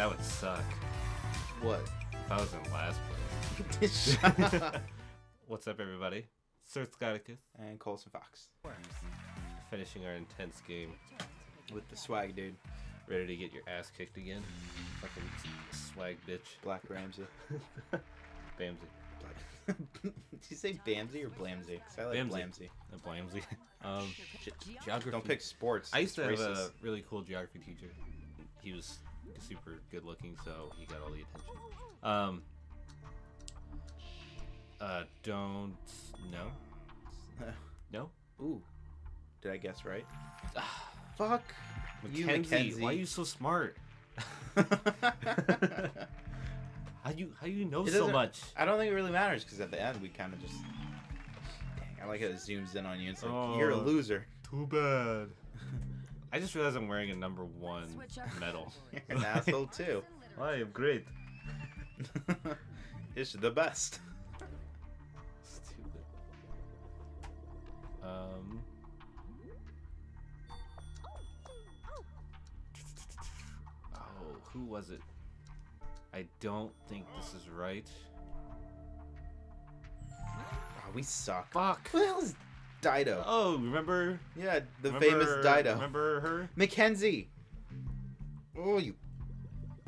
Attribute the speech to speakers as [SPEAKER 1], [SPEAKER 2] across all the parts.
[SPEAKER 1] That would suck.
[SPEAKER 2] What?
[SPEAKER 1] If I was in last place. What's up, everybody? Sir Scottacus,
[SPEAKER 2] and Coleson Fox
[SPEAKER 1] finishing our intense game.
[SPEAKER 2] with the swag, dude.
[SPEAKER 1] Ready to get your ass kicked again? Fucking swag bitch.
[SPEAKER 2] Black Ramsey.
[SPEAKER 1] Bamsy.
[SPEAKER 2] Black. Did you say Bamsy or Blamsy? 'Cause I like
[SPEAKER 1] Bamsy.
[SPEAKER 2] Blamsy.
[SPEAKER 1] Uh, Blamsy. Um, ge- geography.
[SPEAKER 2] Don't pick sports.
[SPEAKER 1] I used to
[SPEAKER 2] it's
[SPEAKER 1] have a really cool geography teacher. He was super good looking, so he got all the attention. Um, uh, don't no, no.
[SPEAKER 2] Ooh. Did I guess right? Fuck. You,
[SPEAKER 1] Mackenzie,
[SPEAKER 2] Mackenzie.
[SPEAKER 1] why are you so smart? How you how you know so much?
[SPEAKER 2] I don't think it really matters because at the end we kind of just. Dang, I like how it zooms in on you. It's like you're a
[SPEAKER 1] Oh.
[SPEAKER 2] loser.
[SPEAKER 1] Too bad. I just realized I'm wearing a number one medal.
[SPEAKER 2] You're an asshole too.
[SPEAKER 1] I am great.
[SPEAKER 2] it's the best.
[SPEAKER 1] Stupid. Um. Oh, who was it? I don't think this is right.
[SPEAKER 2] Oh, we suck.
[SPEAKER 1] Fuck.
[SPEAKER 2] Who the hell is Dido?
[SPEAKER 1] Oh, remember?
[SPEAKER 2] yeah, the
[SPEAKER 1] remember-
[SPEAKER 2] famous Dido.
[SPEAKER 1] Remember her?
[SPEAKER 2] Mackenzie. Oh, you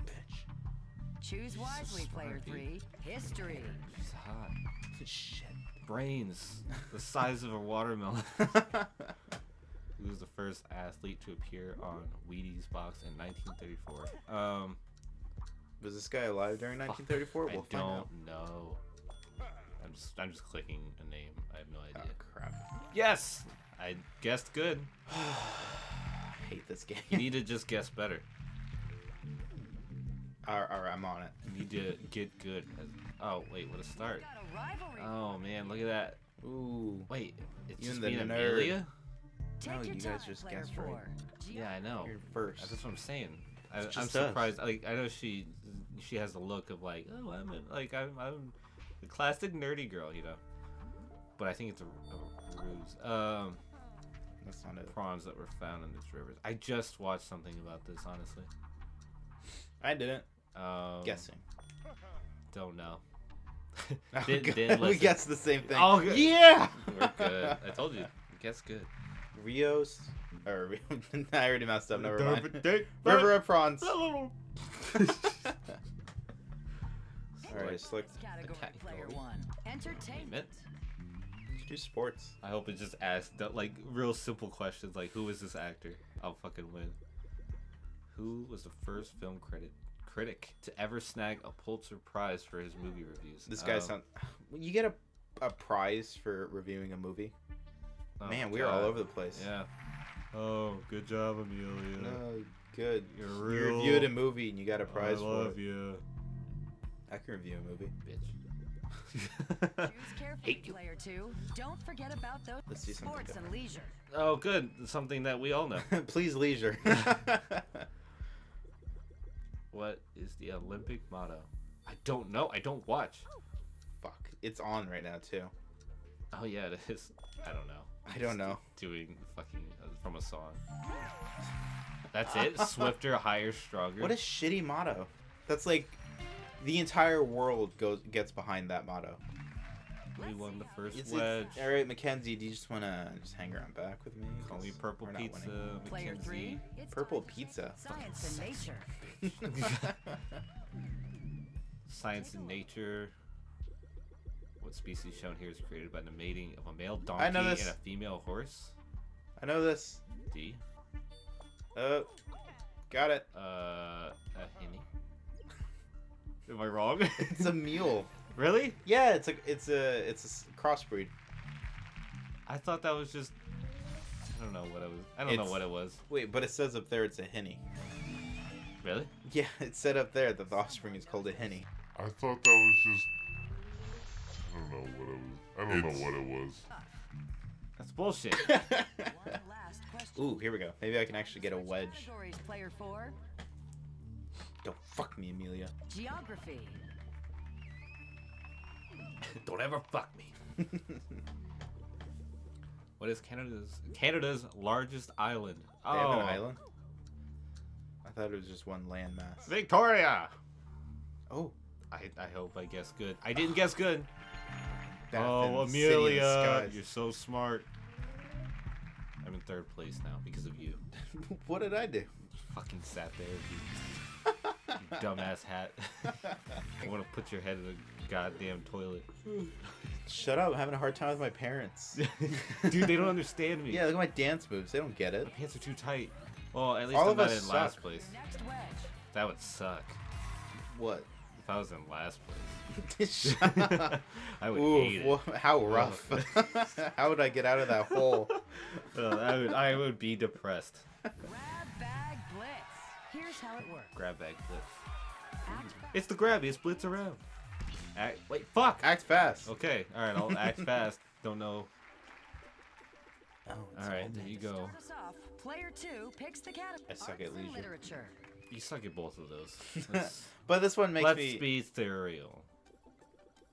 [SPEAKER 2] bitch.
[SPEAKER 3] Choose wisely, player three. History.
[SPEAKER 1] She's hot.
[SPEAKER 2] Shit.
[SPEAKER 1] Brains, the size of a watermelon. Who was the first athlete to appear on Wheaties box in 1934? Um,
[SPEAKER 2] Was this guy alive during
[SPEAKER 1] fuck,
[SPEAKER 2] 1934?
[SPEAKER 1] I
[SPEAKER 2] We'll find
[SPEAKER 1] don't
[SPEAKER 2] out.
[SPEAKER 1] know. I'm just, I'm just clicking a name. I have no idea.
[SPEAKER 2] Oh,
[SPEAKER 1] idea.
[SPEAKER 2] crap.
[SPEAKER 1] Yes, I guessed good.
[SPEAKER 2] I hate this game.
[SPEAKER 1] You need to just guess better.
[SPEAKER 2] Alright, alright, I'm on it.
[SPEAKER 1] You need to get good. Oh wait, what a start.
[SPEAKER 3] A.
[SPEAKER 1] Oh man, look at that.
[SPEAKER 2] Ooh.
[SPEAKER 1] Wait, it's
[SPEAKER 2] You
[SPEAKER 1] just
[SPEAKER 2] and
[SPEAKER 1] me
[SPEAKER 2] the
[SPEAKER 1] and
[SPEAKER 2] nerd.
[SPEAKER 1] Amelia?
[SPEAKER 3] Take
[SPEAKER 2] No, you
[SPEAKER 3] time,
[SPEAKER 2] guys just
[SPEAKER 3] player
[SPEAKER 2] guessed right.
[SPEAKER 1] Yeah, I know.
[SPEAKER 2] You're first.
[SPEAKER 1] That's what I'm saying. I, I'm
[SPEAKER 2] just us.
[SPEAKER 1] surprised. Like I know she she has the look of like oh I'm a, like I'm I'm the classic nerdy girl, you know. But I think it's a, a ruse. Um,
[SPEAKER 2] That's not it.
[SPEAKER 1] prawns that were found in these rivers. I just watched something about this. Honestly,
[SPEAKER 2] I didn't.
[SPEAKER 1] um,
[SPEAKER 2] Guessing.
[SPEAKER 1] Don't know.
[SPEAKER 2] Oh,
[SPEAKER 1] Didn't-
[SPEAKER 2] God.
[SPEAKER 1] didn't
[SPEAKER 2] we guessed the same thing.
[SPEAKER 1] Oh, good.
[SPEAKER 2] yeah!
[SPEAKER 1] We're good. I told you. Guess good.
[SPEAKER 2] Rios. Or, I already messed up. Never mind.
[SPEAKER 1] River
[SPEAKER 2] River of Prawns.
[SPEAKER 1] Alright,
[SPEAKER 2] Alright, select.
[SPEAKER 3] Category
[SPEAKER 1] Attack
[SPEAKER 3] player one. Entertainment.
[SPEAKER 2] Do sports.
[SPEAKER 1] I hope it just asks like real simple questions like who is this actor? I'll fucking win. Who was the first film credit critic to ever snag a Pulitzer Prize for his movie reviews?
[SPEAKER 2] This guy
[SPEAKER 1] Um,
[SPEAKER 2] sounds. You get a, a prize for reviewing a movie.
[SPEAKER 1] oh
[SPEAKER 2] Man, we are all over the place.
[SPEAKER 1] Yeah. Oh, good job, Amelia.
[SPEAKER 2] No, good.
[SPEAKER 1] You're
[SPEAKER 2] You reviewed a movie and you got a prize for
[SPEAKER 1] love
[SPEAKER 2] it.
[SPEAKER 1] you,
[SPEAKER 2] I can review a movie.
[SPEAKER 1] bitch.
[SPEAKER 3] Choose carefully,
[SPEAKER 1] Hate you.
[SPEAKER 3] player two. Don't forget about those
[SPEAKER 2] Let's do something
[SPEAKER 3] sports and leisure.
[SPEAKER 1] oh, good. Something that we all know.
[SPEAKER 2] Please, leisure.
[SPEAKER 1] what is the Olympic motto? I don't know. I don't watch.
[SPEAKER 2] Fuck. It's on right now, too.
[SPEAKER 1] Oh yeah, it is. I don't know.
[SPEAKER 2] I don't know.
[SPEAKER 1] doing fucking uh, from a song. That's it. Swifter, higher, stronger.
[SPEAKER 2] What a shitty motto. That's like the entire world goes gets behind that motto.
[SPEAKER 1] we won the first
[SPEAKER 2] It's,
[SPEAKER 1] wedge.
[SPEAKER 2] all right, Mackenzie. Do you just wanna just hang around back with me?
[SPEAKER 1] Call me purple pizza,
[SPEAKER 3] Player three.
[SPEAKER 1] Mackenzie.
[SPEAKER 2] Purple pizza.
[SPEAKER 3] Science and nature.
[SPEAKER 1] Science and nature. What species shown here is created by the mating of a male donkey
[SPEAKER 2] I know this.
[SPEAKER 1] and a female horse?
[SPEAKER 2] I know this.
[SPEAKER 1] D.
[SPEAKER 2] Oh, got it.
[SPEAKER 1] Uh, a hinny. Am I wrong?
[SPEAKER 2] It's a mule.
[SPEAKER 1] really?
[SPEAKER 2] Yeah, it's a it's a it's a crossbreed.
[SPEAKER 1] I thought that was just. I don't know what it was. I don't know what it was.
[SPEAKER 2] Wait, but it says up there it's a hinny.
[SPEAKER 1] Really?
[SPEAKER 2] Yeah, it said up there that the offspring is called a hinny.
[SPEAKER 4] I thought that was just. I don't know what it was. I don't know what it was.
[SPEAKER 1] That's bullshit.
[SPEAKER 3] One last question.
[SPEAKER 2] Ooh, here we go. Maybe I can actually get a wedge.
[SPEAKER 3] Categories, player four.
[SPEAKER 2] Don't fuck me, Amelia.
[SPEAKER 3] Geography.
[SPEAKER 1] Don't ever fuck me. What is Canada's Canada's largest island?
[SPEAKER 2] They have an
[SPEAKER 1] Oh,
[SPEAKER 2] island.
[SPEAKER 1] I
[SPEAKER 2] thought it was just one landmass.
[SPEAKER 1] Victoria.
[SPEAKER 2] Oh,
[SPEAKER 1] I, I hope I guess good. I didn't guess good.
[SPEAKER 2] Death
[SPEAKER 1] oh,
[SPEAKER 2] and City of the
[SPEAKER 1] Amelia,
[SPEAKER 2] Skies.
[SPEAKER 1] you're so smart. I'm in third place now because of you.
[SPEAKER 2] what did I do?
[SPEAKER 1] Fucking sat there, you, you dumbass hat. I want to put your head in a goddamn toilet.
[SPEAKER 2] Shut up! I'm having a hard time with my parents.
[SPEAKER 1] Dude, they don't understand me.
[SPEAKER 2] yeah, look at my dance moves. They don't get it.
[SPEAKER 1] My pants are too tight. Well, at least
[SPEAKER 2] All
[SPEAKER 1] I'm
[SPEAKER 2] of
[SPEAKER 1] not
[SPEAKER 2] us
[SPEAKER 1] in last place. That would suck.
[SPEAKER 2] What?
[SPEAKER 1] If I was in last place. I would
[SPEAKER 2] Ooh,
[SPEAKER 1] hate it.
[SPEAKER 2] wha- how rough. how would I get out of that hole?
[SPEAKER 1] Uh, I would I would be depressed.
[SPEAKER 3] Grab bag blitz. Here's how it works.
[SPEAKER 1] Grab bag blitz. It's the grabby. It's blitz around. Act, wait, fuck.
[SPEAKER 2] Act fast.
[SPEAKER 1] Okay, all right. I'll act fast. Don't know.
[SPEAKER 2] Oh,
[SPEAKER 1] All right, there you go.
[SPEAKER 3] Off. Player two picks the category.
[SPEAKER 2] I suck at leisure.
[SPEAKER 3] Literature.
[SPEAKER 1] You suck at both of those.
[SPEAKER 2] But this one makes
[SPEAKER 1] let's
[SPEAKER 2] me.
[SPEAKER 1] be serial.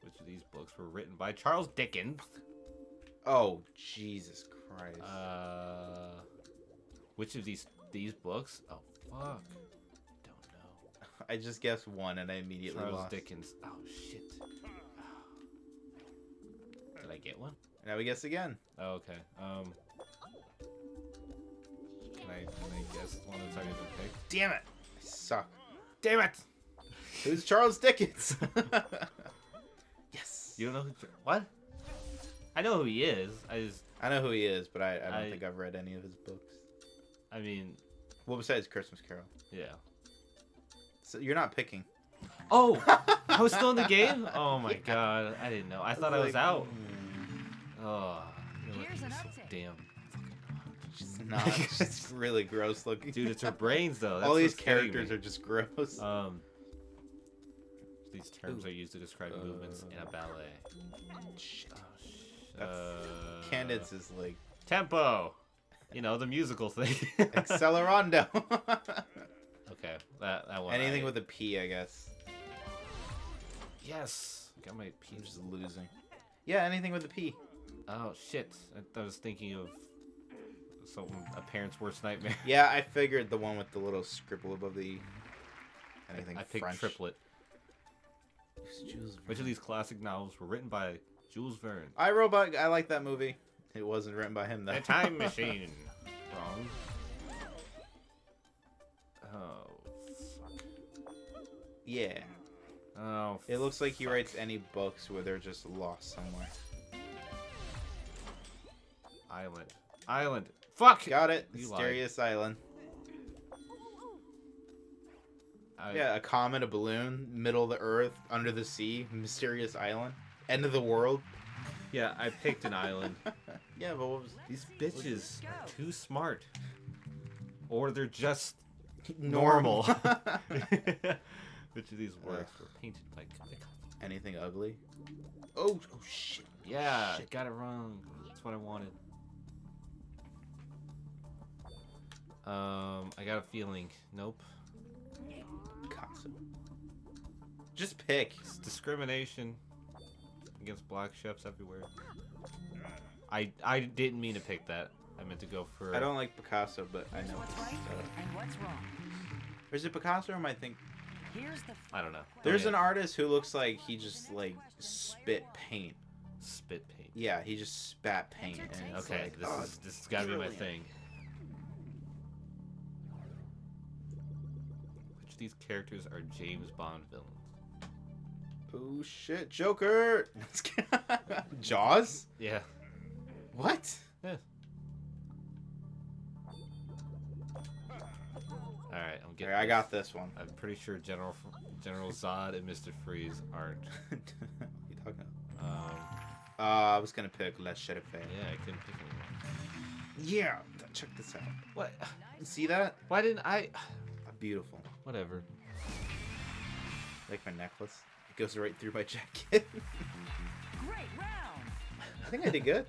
[SPEAKER 1] Which of these books were written by Charles Dickens?
[SPEAKER 2] Oh Jesus Christ!
[SPEAKER 1] Uh, which of these these books? Oh fuck, don't know.
[SPEAKER 2] I just guessed one and I immediately
[SPEAKER 1] Charles
[SPEAKER 2] lost.
[SPEAKER 1] Dickens. Oh shit. Did I get one?
[SPEAKER 2] Now we guess again.
[SPEAKER 1] Oh, okay. Um. Can I, can I guess one that's already been picked?
[SPEAKER 2] Damn it! I suck.
[SPEAKER 1] Damn it!
[SPEAKER 2] Who's Charles Dickens? yes.
[SPEAKER 1] You don't know who? What? I know who he is. I just.
[SPEAKER 2] I know who he is, but I, I don't
[SPEAKER 1] I-
[SPEAKER 2] think I've read any of his books.
[SPEAKER 1] I mean,
[SPEAKER 2] Well, besides Christmas Carol.
[SPEAKER 1] yeah.
[SPEAKER 2] So you're not picking.
[SPEAKER 1] Oh, I was still in the game. Oh my god, I didn't know. I thought I was out.
[SPEAKER 2] hmm,
[SPEAKER 1] Oh,
[SPEAKER 3] Here's
[SPEAKER 1] me
[SPEAKER 3] an
[SPEAKER 1] so damn.
[SPEAKER 2] She's not. She's really gross looking.
[SPEAKER 1] Dude, it's her brains though. That's
[SPEAKER 2] All these characters
[SPEAKER 1] me.
[SPEAKER 2] are just gross.
[SPEAKER 1] Um, these terms
[SPEAKER 2] Ooh.
[SPEAKER 1] are used to describe movements in a ballet.
[SPEAKER 2] Shit.
[SPEAKER 1] Oh, sh-
[SPEAKER 2] That's-
[SPEAKER 1] uh,
[SPEAKER 2] Candidates is like
[SPEAKER 1] tempo. You know the musical thing.
[SPEAKER 2] Accelerando.
[SPEAKER 1] okay, that that one.
[SPEAKER 2] Anything
[SPEAKER 1] I-
[SPEAKER 2] with a P, I guess.
[SPEAKER 1] yes. Got my
[SPEAKER 2] I'm
[SPEAKER 1] P.
[SPEAKER 2] just losing. Yeah, anything with a P.
[SPEAKER 1] Oh shit! I, I was thinking of something. A parent's worst nightmare.
[SPEAKER 2] Yeah, I figured the one with the little scribble above the. Anything
[SPEAKER 1] I picked
[SPEAKER 2] French.
[SPEAKER 1] triplet.
[SPEAKER 2] Who's Jules
[SPEAKER 1] Which of these classic novels were written by Jules Verne?
[SPEAKER 2] I Robot. I like that movie. It wasn't written by him though.
[SPEAKER 1] A Time Machine. Wrong. Oh fuck.
[SPEAKER 2] yeah.
[SPEAKER 1] Oh.
[SPEAKER 2] It looks like he
[SPEAKER 1] fuck.
[SPEAKER 2] writes any books where they're just lost somewhere.
[SPEAKER 1] Island. Island. Fuck.
[SPEAKER 2] Got it.
[SPEAKER 1] You lied.
[SPEAKER 2] Mysterious Island.
[SPEAKER 1] I-
[SPEAKER 2] Yeah, a comet, a balloon, middle of the earth, under the sea, mysterious island, end of the world.
[SPEAKER 1] Yeah, I picked an island.
[SPEAKER 2] yeah, but what was
[SPEAKER 1] These bitches are too smart. Or they're just
[SPEAKER 2] normal?
[SPEAKER 1] Which of these works were painted by Picasso?
[SPEAKER 2] Anything ugly? Oh, oh shit.
[SPEAKER 1] Yeah,
[SPEAKER 2] Shit.
[SPEAKER 1] got it wrong. That's what I wanted. Um, I got a feeling. Nope.
[SPEAKER 2] Picasso. Just pick.
[SPEAKER 1] It's discrimination against black chefs everywhere. I I didn't mean to pick that. I meant to go for.
[SPEAKER 2] I don't like Picasso, but I know.
[SPEAKER 3] what's
[SPEAKER 2] it's,
[SPEAKER 3] right
[SPEAKER 2] uh,
[SPEAKER 3] and what's wrong.
[SPEAKER 2] Is it Picasso or am I think?
[SPEAKER 3] Here's the.
[SPEAKER 1] I don't know.
[SPEAKER 2] There's an artist who looks like he just like spit paint.
[SPEAKER 1] spit paint.
[SPEAKER 2] Yeah, he just spat paint. And
[SPEAKER 1] Okay,
[SPEAKER 2] like,
[SPEAKER 1] this
[SPEAKER 2] oh,
[SPEAKER 1] is this has got to be my thing. Which of these characters are James Bond villains?
[SPEAKER 2] Oh shit, Joker! Jaws?
[SPEAKER 1] Yeah.
[SPEAKER 2] What?
[SPEAKER 1] Yeah. All right, I'm getting.
[SPEAKER 2] Alright, I got this one.
[SPEAKER 1] I'm pretty sure General General Zod and Mister Freeze aren't.
[SPEAKER 2] what are you talking about?
[SPEAKER 1] Um,
[SPEAKER 2] Uh, I was gonna pick Le Chiffre.
[SPEAKER 1] yeah, I couldn't pick anyone.
[SPEAKER 2] Yeah, check this out.
[SPEAKER 1] What?
[SPEAKER 2] See that?
[SPEAKER 1] Why didn't I?
[SPEAKER 2] Beautiful.
[SPEAKER 1] Whatever.
[SPEAKER 2] Like my necklace. It goes right through my jacket.
[SPEAKER 3] Great round.
[SPEAKER 2] I think I did good.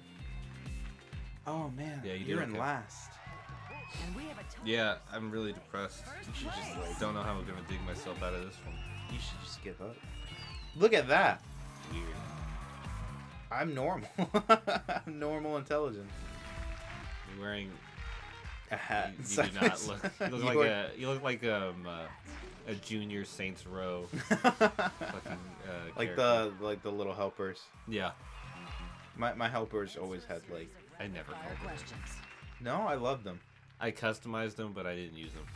[SPEAKER 2] Oh man,
[SPEAKER 1] Yeah, you
[SPEAKER 2] You're in
[SPEAKER 1] okay.
[SPEAKER 2] last.
[SPEAKER 3] And we have a.
[SPEAKER 1] Yeah, I'm really depressed.
[SPEAKER 2] You should just like.
[SPEAKER 1] Don't know how I'm gonna dig myself out of this one.
[SPEAKER 2] You should just give up. Look at that.
[SPEAKER 1] Weird.
[SPEAKER 2] I'm normal. I'm normal intelligence.
[SPEAKER 1] You're wearing
[SPEAKER 2] A hat.
[SPEAKER 1] You, you do not look. You look like
[SPEAKER 2] are-
[SPEAKER 1] a. You look like um uh, a junior Saints Row fucking uh,
[SPEAKER 2] like
[SPEAKER 1] character.
[SPEAKER 2] the like the little helpers.
[SPEAKER 1] Yeah,
[SPEAKER 2] My my helpers always had like.
[SPEAKER 1] I never called them.
[SPEAKER 3] questions.
[SPEAKER 2] No, I loved them.
[SPEAKER 1] I customized them, but I didn't use them.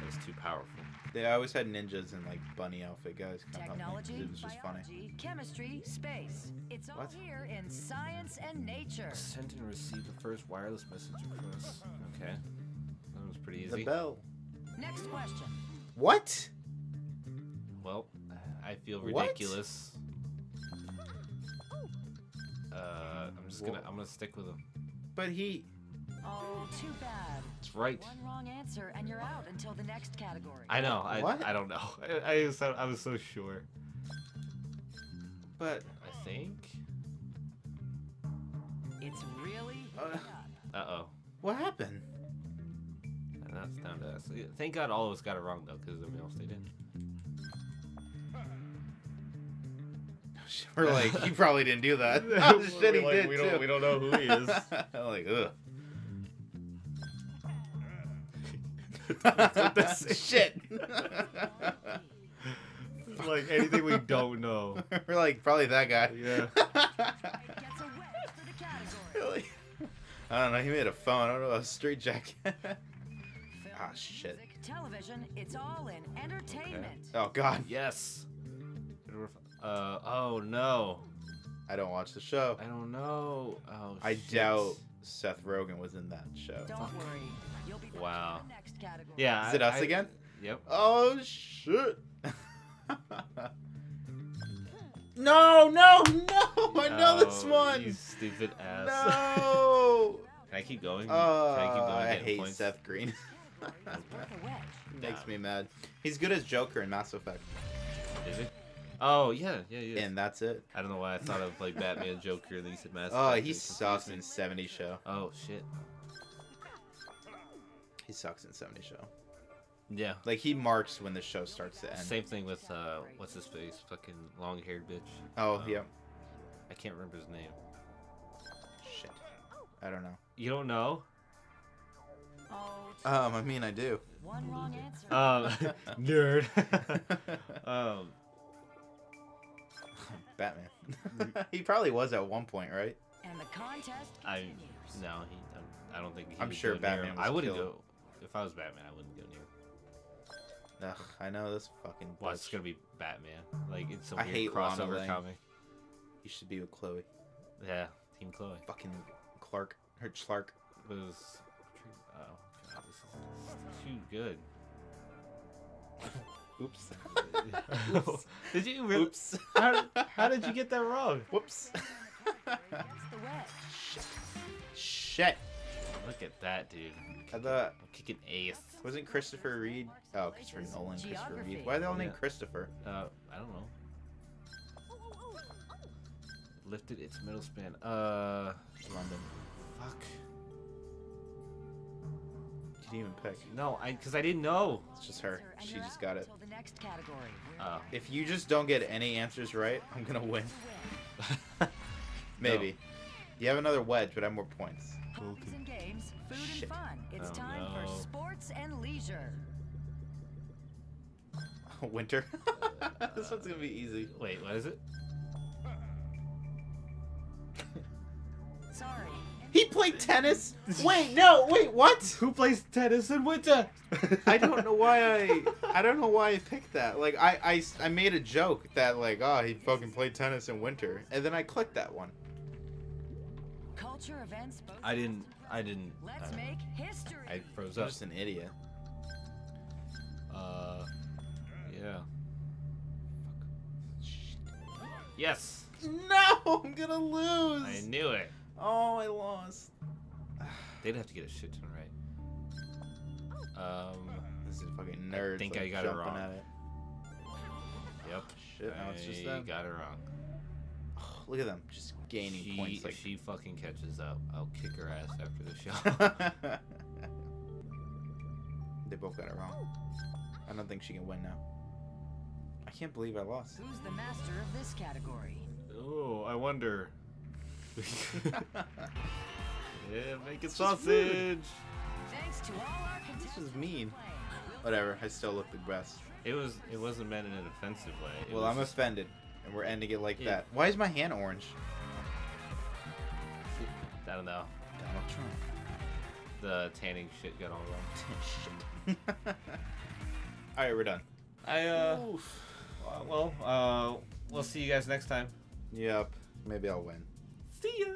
[SPEAKER 1] It was too powerful.
[SPEAKER 2] They always had ninjas and like bunny outfit guys come help me.
[SPEAKER 3] Technology,
[SPEAKER 2] It was just funny.
[SPEAKER 3] biology, chemistry, space. It's all
[SPEAKER 2] What?
[SPEAKER 3] here in science and nature.
[SPEAKER 1] Sent and received the first wireless message across. Okay, that was pretty easy.
[SPEAKER 2] The
[SPEAKER 1] easy.
[SPEAKER 2] bell.
[SPEAKER 3] Next question.
[SPEAKER 2] What?
[SPEAKER 1] Well, I feel
[SPEAKER 2] What?
[SPEAKER 1] ridiculous. Uh, I'm just gonna. I'm gonna stick with him.
[SPEAKER 2] But he.
[SPEAKER 3] Oh, too bad.
[SPEAKER 1] It's right.
[SPEAKER 3] One wrong answer and you're out until the next category.
[SPEAKER 1] I know. I,
[SPEAKER 2] What?
[SPEAKER 1] I don't know. I, I was so, I was so sure.
[SPEAKER 2] But
[SPEAKER 1] I think.
[SPEAKER 3] It's really
[SPEAKER 2] Uh.
[SPEAKER 1] Uh oh.
[SPEAKER 2] what happened?
[SPEAKER 1] And that's down to us. Thank God all of us got it wrong though, because everybody else they didn't.
[SPEAKER 2] We're like, he probably didn't do that.
[SPEAKER 1] We're
[SPEAKER 2] oh, shit, he
[SPEAKER 1] like,
[SPEAKER 2] did
[SPEAKER 1] we
[SPEAKER 2] too.
[SPEAKER 1] don't- we don't know who he is.
[SPEAKER 2] like, ugh.
[SPEAKER 1] That's what this is.
[SPEAKER 2] shit.
[SPEAKER 1] like anything we don't know.
[SPEAKER 2] We're like, probably that guy.
[SPEAKER 1] Yeah.
[SPEAKER 3] Gets a wedge for the category.
[SPEAKER 2] really? I don't know. He made a phone. I don't know. A straight jacket.
[SPEAKER 3] Film,
[SPEAKER 2] Ah, shit.
[SPEAKER 3] Music, television, it's all in entertainment.
[SPEAKER 2] oh God.
[SPEAKER 1] yes. Uh oh no.
[SPEAKER 2] I don't watch the show.
[SPEAKER 1] I don't know. Oh.
[SPEAKER 2] I
[SPEAKER 1] shit.
[SPEAKER 2] doubt Seth Rogen was in that show.
[SPEAKER 3] Don't worry. You'll be
[SPEAKER 1] Wow.
[SPEAKER 3] to the next category.
[SPEAKER 1] Yeah.
[SPEAKER 2] Is it
[SPEAKER 1] I-
[SPEAKER 2] us
[SPEAKER 1] I-
[SPEAKER 2] again?
[SPEAKER 1] Yep.
[SPEAKER 2] Oh shit. no, no, no! I know this one.
[SPEAKER 1] You stupid ass.
[SPEAKER 2] No.
[SPEAKER 1] Can I keep going?
[SPEAKER 2] Oh,
[SPEAKER 1] Can I keep going?
[SPEAKER 2] I hate
[SPEAKER 1] points?
[SPEAKER 2] Seth Green.
[SPEAKER 3] It's worth a wedge.
[SPEAKER 2] Makes me mad. He's good as Joker in Mass Effect,
[SPEAKER 1] Is it? Oh yeah, yeah, yeah.
[SPEAKER 2] and that's it.
[SPEAKER 1] I don't know why I thought of like Batman, Joker, and then you said Mass
[SPEAKER 2] Oh,
[SPEAKER 1] Effect,
[SPEAKER 2] he sucks in
[SPEAKER 1] me.
[SPEAKER 2] 70 Show.
[SPEAKER 1] Oh shit.
[SPEAKER 2] He sucks in 70 Show.
[SPEAKER 1] Yeah.
[SPEAKER 2] Like he marks when the show starts to end.
[SPEAKER 1] Same thing with uh, what's his face? Fucking long-haired bitch.
[SPEAKER 2] Oh,
[SPEAKER 1] Um,
[SPEAKER 2] yeah.
[SPEAKER 1] I can't remember his name.
[SPEAKER 2] Shit. I don't know.
[SPEAKER 1] You don't know?
[SPEAKER 3] Oh, two-
[SPEAKER 2] Um, I mean, I do.
[SPEAKER 3] one wrong answer.
[SPEAKER 1] Um, nerd. um,
[SPEAKER 2] Batman. he probably was at one point, right?
[SPEAKER 3] and the contest
[SPEAKER 1] I
[SPEAKER 3] continues.
[SPEAKER 1] no, he. I'm, I don't think he.
[SPEAKER 2] I'm
[SPEAKER 1] would
[SPEAKER 2] sure
[SPEAKER 1] go near
[SPEAKER 2] Batman
[SPEAKER 1] him.
[SPEAKER 2] was
[SPEAKER 1] I wouldn't
[SPEAKER 2] killed.
[SPEAKER 1] go. If I was Batman, I wouldn't go near. him.
[SPEAKER 2] Ugh, I know this fucking.
[SPEAKER 1] Well, it's
[SPEAKER 2] bitch.
[SPEAKER 1] gonna be Batman. Like it's a
[SPEAKER 2] I
[SPEAKER 1] weird
[SPEAKER 2] hate Lana
[SPEAKER 1] crossover
[SPEAKER 2] Lang.
[SPEAKER 1] comic.
[SPEAKER 2] You should be with Chloe.
[SPEAKER 1] Yeah, Team Chloe.
[SPEAKER 2] Fucking Clark. Her Clark.
[SPEAKER 1] was oh god, this is too good.
[SPEAKER 2] Oops.
[SPEAKER 1] did you really?
[SPEAKER 2] Oops.
[SPEAKER 1] How, how did you get that wrong?
[SPEAKER 2] Whoops.
[SPEAKER 3] Gets the wedge.
[SPEAKER 2] Shit.
[SPEAKER 1] Look at that, dude.
[SPEAKER 2] I thought
[SPEAKER 1] I'm kicking ace.
[SPEAKER 2] wasn't Christopher Reed? Oh, Christopher Nolan. Christopher Reed. Why are they all named
[SPEAKER 1] Yeah.
[SPEAKER 2] Christopher?
[SPEAKER 1] Uh, I don't know. Lifted its middle span. Uh,
[SPEAKER 2] London.
[SPEAKER 1] fuck.
[SPEAKER 2] You didn't even pick.
[SPEAKER 1] No, I because I didn't know.
[SPEAKER 2] It's just her. She just got it.
[SPEAKER 3] Until the next category. We're
[SPEAKER 1] Oh.
[SPEAKER 2] If you just don't get any answers right, I'm gonna win.
[SPEAKER 3] win.
[SPEAKER 2] Maybe. You have another wedge, but I have more points.
[SPEAKER 3] Hobbies and games, food
[SPEAKER 2] Shit.
[SPEAKER 3] and fun. It's
[SPEAKER 1] Oh,
[SPEAKER 3] time
[SPEAKER 1] no.
[SPEAKER 3] for sports and leisure.
[SPEAKER 2] Winter. this one's gonna be easy.
[SPEAKER 1] Wait, what is it?
[SPEAKER 3] Sorry.
[SPEAKER 2] He played tennis. Wait, no, wait, what?
[SPEAKER 1] Who plays tennis in winter?
[SPEAKER 2] I don't know why I I don't know why I picked that. Like I, I I made a joke that like oh he fucking played tennis in winter, and then I clicked that one.
[SPEAKER 3] Culture events. Both
[SPEAKER 1] I didn't. I didn't.
[SPEAKER 3] Let's
[SPEAKER 1] uh,
[SPEAKER 3] make history.
[SPEAKER 1] I froze
[SPEAKER 2] I'm
[SPEAKER 1] up.
[SPEAKER 2] just an idiot.
[SPEAKER 1] Uh, yeah. Yes,
[SPEAKER 2] No, I'm gonna lose.
[SPEAKER 1] I knew it.
[SPEAKER 2] Oh, I lost.
[SPEAKER 1] They'd have to get a shit ton right. Um,
[SPEAKER 2] This is fucking nerd.
[SPEAKER 1] I think I got it wrong.
[SPEAKER 2] At it.
[SPEAKER 1] yep.
[SPEAKER 2] Shit, now it's just
[SPEAKER 1] I
[SPEAKER 2] them.
[SPEAKER 1] got it wrong.
[SPEAKER 2] Oh, Look at them, just gaining
[SPEAKER 1] She,
[SPEAKER 2] points
[SPEAKER 1] if
[SPEAKER 2] like.
[SPEAKER 1] she fucking catches up, I'll kick her ass after the show.
[SPEAKER 2] they both got it wrong. I don't think she can win now. I can't believe I lost.
[SPEAKER 3] Who's the master of this category?
[SPEAKER 1] oh, I wonder. Yeah, make it
[SPEAKER 2] It's just
[SPEAKER 1] sausage.
[SPEAKER 3] Thanks to all our
[SPEAKER 2] This
[SPEAKER 3] contestants.
[SPEAKER 2] is mean.
[SPEAKER 3] for playing. We'll
[SPEAKER 2] Whatever. I still look the best.
[SPEAKER 1] It was. It wasn't meant in an offensive way. It
[SPEAKER 2] Well,
[SPEAKER 1] was
[SPEAKER 2] I'm offended, and we're ending it like
[SPEAKER 1] Yeah.
[SPEAKER 2] that. Why is my hand orange?
[SPEAKER 1] I don't know.
[SPEAKER 2] Donald Trump.
[SPEAKER 1] The tanning shit got all wrong.
[SPEAKER 2] Shit. All right, we're done.
[SPEAKER 1] I uh. Well, uh, we'll see you guys next time.
[SPEAKER 2] Yep. Maybe I'll win.
[SPEAKER 1] See ya.